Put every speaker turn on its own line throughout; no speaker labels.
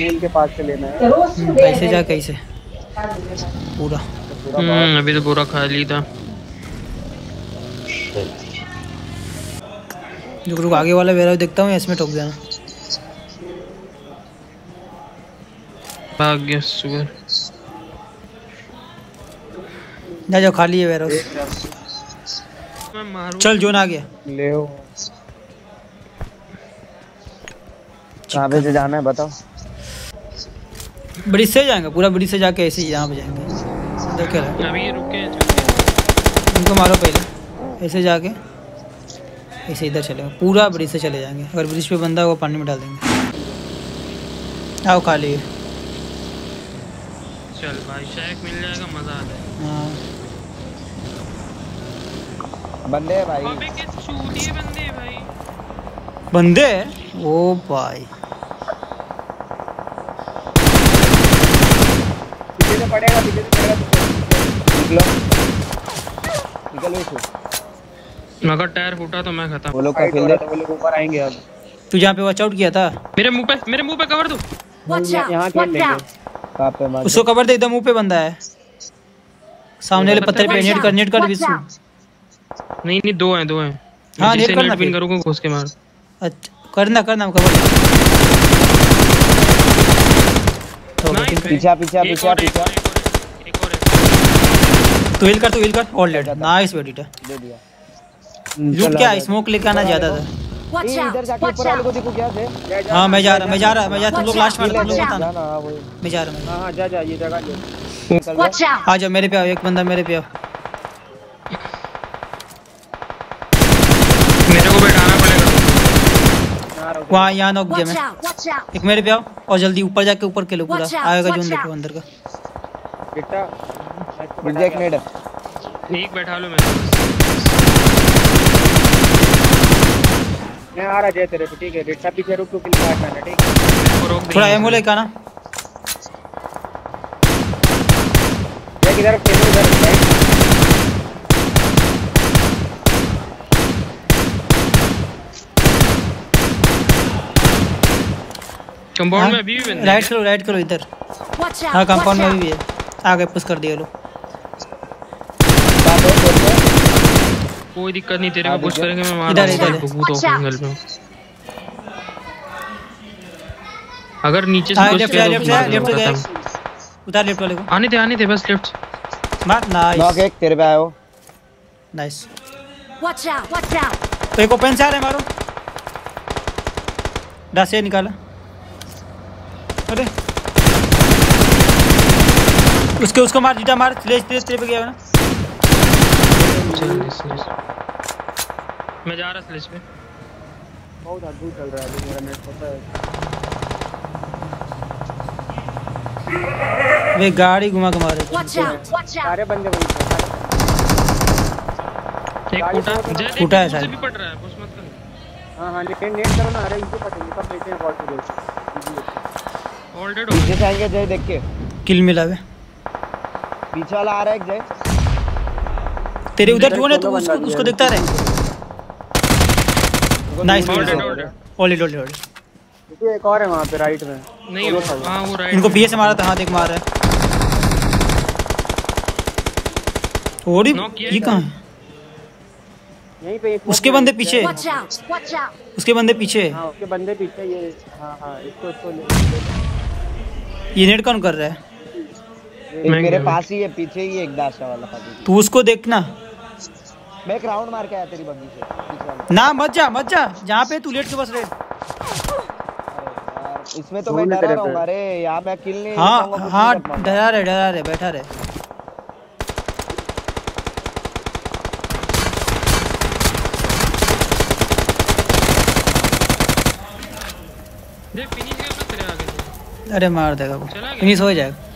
School के पास से लेना है।
हम्म, कैसे जा कैसे पूरा।
हम्म अभी तो पूरा खाली था।
रुक रुक आगे वाला वेरा देखता हूँ इसमें ठोक देना?
भाग गया सुअर
जा जाओ खाली है वेरा चल जोन आ गया
ले कहाँ पे जाना है बताओ।
ब्रिज से जाएँगे पूरा ब्रिज से जाके ऐसे ही यहाँ पे जाएँगे। इधर क्या है
अभी रुके चुके
इनको मारो पहले। ऐसे जाके ऐसे इधर चलेगा पूरा ब्रिज से चले जाएँगे। अगर ब्रिज पे बंदा होगा पानी में डाल देंगे। आओ खाली। है
चल भाई शेक मिल जाएगा मज़ा आ जाएगा।
हाँ।
है भाई।
बंदे भाई।
बंदे ओ भाई
पीछे से पड़ेगा पीछे से पड़ेगा निकलो। निकल
मगर टायर फूटा तो मैं खत्म।
वो लोग का खेल वो लोग ऊपर आएँगे अब।
तू जहाँ पे वॉच आउट किया था?
मेरे मुँह पे मेरे मुँह पे कवर दो!
यहाँ खेल लेंगे
out!
पे मार
उसको कवर दे एकदम मुँह पे बंदा है। सामने वाले पत्थर पे नेट कर नेट कर
नहीं नहीं दो हैं दो हैं।
हाँ, नेट करना
पिन
फिर।
करूँगा घुस के मार।
अच्छा करना करना कवर
पीछा पीछा पीछा पीछा
और एक और एक और
तू हिल कर तू हिल कर। ऑल डेड नाइस बेटा
दे दिया।
लूट क्या स्मोक लेके आना ज़्यादा था?
Watch
ए,
out!
इधर जाके ऊपर वाले को देखो क्या से
हाँ मैं जा रहा मैं जा रहा मैं जा तुम लोग लास्ट में तुम लोग बताना।
हाँ
मैं जा रहा मैं
हाँ हाँ जा जा ये जगह ले जा!
आ जाओ मेरे पे आओ एक बंदा मेरे पे आओ।
मेरे को बैठाना पड़ेगा।
वहाँ यहाँ नॉक
Watch
मैं! एक मेरे पे आओ और जल्दी ऊपर जाके ऊपर खेलो पूरा। आएगा जोन देखो अंदर का
मुझे एक मिनट।
बैठा लो मैं।
मैं आ रहा जय तेरे पे ठीक है रिक्शा पीछे रुक तू किल काट मैंने ठीक है।
को
थोड़ा
दिया।
एमओ लेके आना
जय किधर खेलो इधर राइट
कंपाउंड में अभी भी बंदे
राइट करो राइट करो इधर। हाँ कंपाउंड में भी है। आ गए पुश कर दिए लोग
बात है बोल रहे
कोई दिक्कत नहीं तेरे को
है।
करेंगे मैं मार
इधर,
दूँगा
इधर। है।
अच्छा।
हो एंगल पे अगर नीचे से
हाँ लेफ़्ट से
तो
लेफ़्ट से लेफ़्ट से
दूँगा,
उतार लेफ़्ट वाले को।
आने दे आने दे बस लेफ़्ट
मार
नॉक
नाइस
एक तेरे पे आयो
nice
Watch out! Watch out!
तो एक ओपन से आ रहा है मारो। डासे निकाला। अरे। उसके उसको मार जीटा मार। स्लेज तेरे तेरे पे गया ना।
चल स्लेज मैं जा रहा स्लेज पे।
बहुत अद्भुत चल रहा है अभी मेरा नेट पता है।
वे गाड़ी घुमा के मारे!
Watch out!
सारे बंदे वहीं पे
एक फूटा
फूटा है शायद।
भी पड़ रहा है पुश मत कर।
हाँ हाँ नेट नेट करो ना अरे इनको पटेंगे सब लेते हैं बॉल से
ऑलरेडी
से आएँगे जय देख के।
किल मिला वे।
पीछे वाला आ रहा है एक जय।
तेरे उधर जो है तो उसको उसको देखता रहे। नाइस. ओली ओली ओली
देखिए एक और है वहाँ पे राइट में।
नहीं हाँ वो राइट
इनको पीछे से मारा था हाँ देख मार रहा है ओडी ये
है?
कहाँ है?
यहीं पे
उसके बंदे पीछे! उसके बंदे पीछे।
हाँ उसके बंदे पीछे ये हाँ हाँ इसको इसको ले।
ये नेट कौन कर रहा है?
मेरे पास ही है पीछे ही एक दाशा वाला।
तू उसको देखना।
मैं एक राउंड मार के आया तेरी बग्गी से
ना मत जा मत जा। जहाँ पे तू लेट के बस रहे।
अरे इसमें तो मैं डरा रहा हूँ अरे यहाँ मैं किल नहीं
हाँ
हाँ।
डरा रहे डरा रहे बैठा रहे।
से।
अरे मार देगा वो? फिनिश हो जाएगा।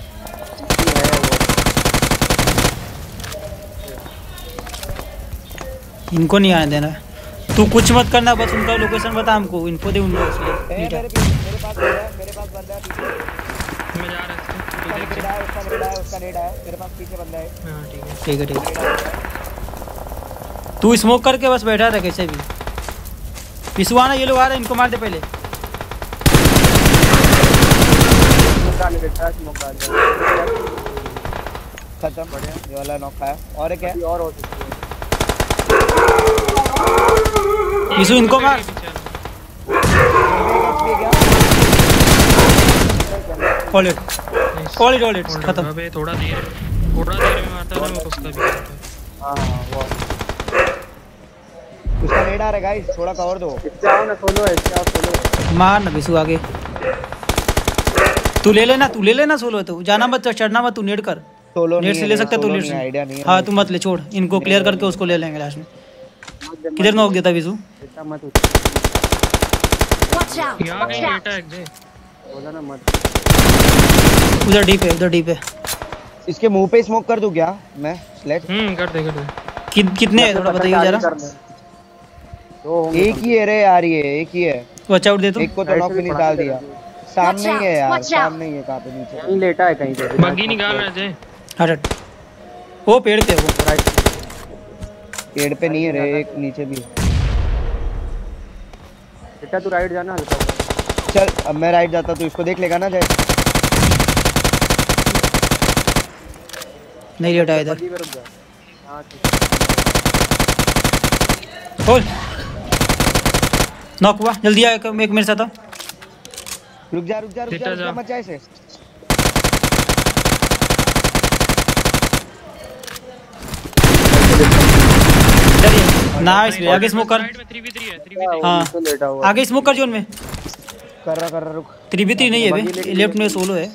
इनको नहीं आने देना। तू कुछ मत करना बस उनका लोकेशन बता हमको। इनको दे उनको। ठीक है
मेरे पीछे मेरे पास बंदा मेरे पास बंदा पीछे
मैं जा रहा
उसका नेड़ा उसका नेड़ा उसका नेड़ा मेरे पास पीछे बंदा
ठीक है।
ठीक है। तू स्मोक करके बस बैठा रहे कैसे भी। पिसुआना ये लोग आ रहे हैं इनको मार दे पहले।
खत्म ये वाला नॉक है और एक है।
और हो सकती है।
विशु इनको मार all it all it all it खत्म
अबे थोड़ा देर थोड़ा देर में मारता था मैं उसका भी।
हाँ हाँ वो
उसका नेड आ रहा है गाइस थोड़ा कवर दो
आओ ना सोलो है आओ सोलो
मार ना विशु आगे तू ले लेना तू ले लेना सोलो तो जाना मत चढ़ना मत तू नेट कर
सोलो
नेट से ले सकता तू नेट
आइडिया नहीं
से
है
हाँ तू मत ले छोड़ इनको क्लियर करके उसको ले लेंगे लास्ट में किधर नॉक देता
दे।
बोला ना मत।
उधर डीप है उधर डीप है।
इसके मुँह पे स्मोक कर दूँ क्या मैं? लेट
हम्म कर दे कर दे।
कि, कितने है? थोड़ा बताइए जरा।
दो होंगे।
एक ही है रे यार ये एक ही है।
वॉच आउट दे तो।
एक को तो नॉक फिनिश डाल दिया। सामने ही है यार. सामने ही है कहाँ पे नीचे।
लेटा है कहीं पे।
बग्गी निकाल रहे थे
हट हट वो पेड़ पे वो।
राइट
पेड़ पे नहीं है रे एक नीचे भी
बेटा तू राइट जाना हल्का
चल अब मैं राइट जाता तू इसको देख लेगा ना जय।
नहीं लेटा इधर।
जा हाँ
खोल। नॉक हुआ जल्दी आ एक एक मेरे साथ
रुक जा रुक जा रुक जा। मत जा इसे।
ही है। नाइस वे आगे स्मोक कर
3v3 है 3v3
हाँ
तो लेटा हुआ।
आगे स्मोक कर जोन में।
कर रहा कर रहा रुक।
थ्री बी थ्री नहीं है बे लेफ़्ट में सोलो है।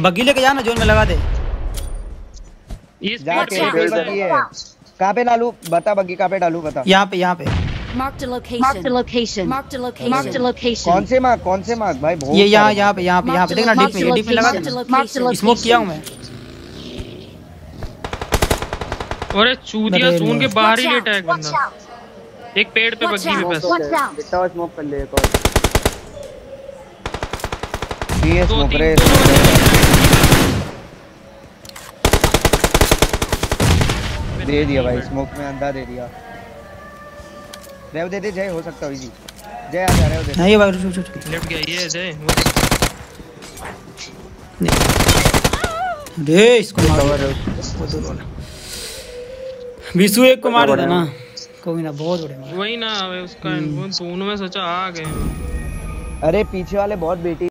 बग्गी लेके जाना जोन में लगा दे।
ये
बग्गी है। कहाँ पे डालू बता बग्गी कहाँ पे डालू बता।
यहाँ पे यहाँ पे।
Marked a location. Marked a location. Marked a location. Marked a location.
कौन से मार्क कौन से मार्क भाई बहुत
ये यहाँ यहाँ पे यहाँ पे यहाँ पे। देखना डीप में डीप में लगा देना। स्मोक किया हूँ मैं।
अरे चूतिया
अरे
सून के बाहर ही लेटा है बंदा। एक पेड़ पे बग्गी में! बस।
बेटा स्मोक कर ले एक और।
ये स्मोक रे दे दिया भाई स्मोक में अंधा दे दिया। रेव दे दे जय हो सकता है इजी जय आ जा रेव दे।
नहीं भाई रुक रुक
लेफ़्ट गया ये जय वो।
रे इसको मार। वो दो वाला विशु एक को मार देता ना। कोई ना बहुत बड़े
वही ना उसका में सोचा आ गए।
अरे पीछे वाले बहुत बेटी